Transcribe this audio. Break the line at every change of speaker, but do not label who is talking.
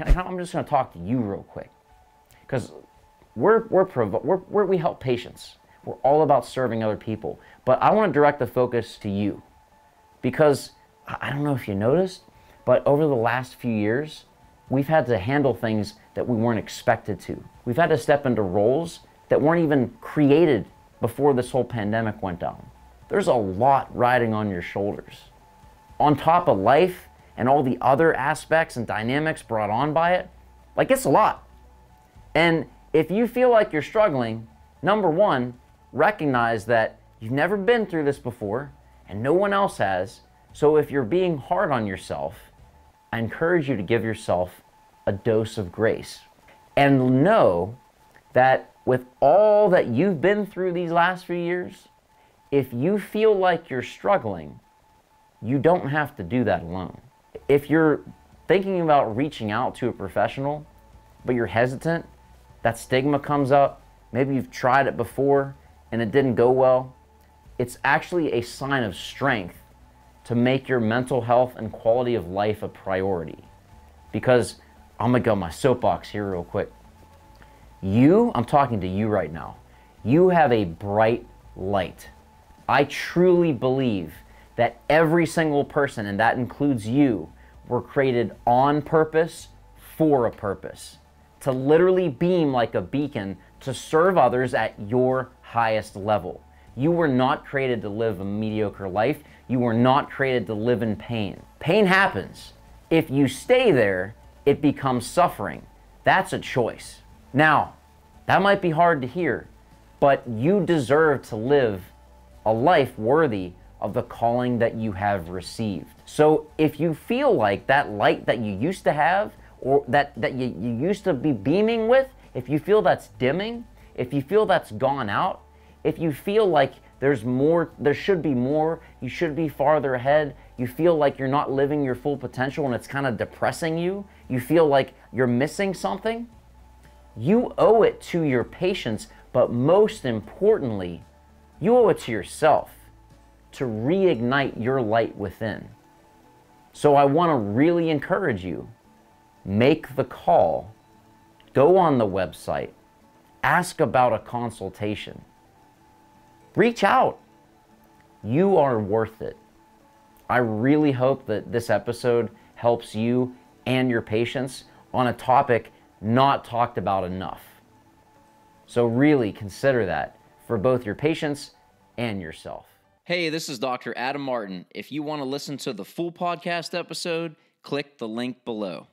I, I'm just going to talk to you real quick because we're, we're, we're, we're, we help patients. We're all about serving other people. But I want to direct the focus to you because I I don't know if you noticed, but over the last few years, we've had to handle things that we weren't expected to. We've had to step into roles that weren't even created before this whole pandemic went down. There's a lot riding on your shoulders. On top of life and all the other aspects and dynamics brought on by it, like it's a lot. And if you feel like you're struggling, number one, recognize that you've never been through this before and no one else has. So if you're being hard on yourself, I encourage you to give yourself a dose of grace and know that with all that you've been through these last few years, if you feel like you're struggling, you don't have to do that alone. If you're thinking about reaching out to a professional, but you're hesitant, that stigma comes up, maybe you've tried it before and it didn't go well, it's actually a sign of strength to make your mental health and quality of life a priority. Because I'm gonna go my soapbox here real quick. You, I'm talking to you right now, you have a bright light. I truly believe that every single person, and that includes you, were created on purpose for a purpose. To literally beam like a beacon to serve others at your highest level. You were not created to live a mediocre life. You were not created to live in pain. Pain happens. If you stay there, it becomes suffering. That's a choice. Now, that might be hard to hear, but you deserve to live a life worthy of the calling that you have received. So if you feel like that light that you used to have or that, that you, you used to be beaming with, if you feel that's dimming, if you feel that's gone out, if you feel like there's more, there should be more, you should be farther ahead, you feel like you're not living your full potential and it's kind of depressing you, you feel like you're missing something, you owe it to your patients, but most importantly, you owe it to yourself to reignite your light within. So I want to really encourage you make the call, go on the website, ask about a consultation, reach out. You are worth it. I really hope that this episode helps you and your patients on a topic not talked about enough. So, really consider that for both your patients and yourself. Hey, this is Dr. Adam Martin. If you want to listen to the full podcast episode, click the link below.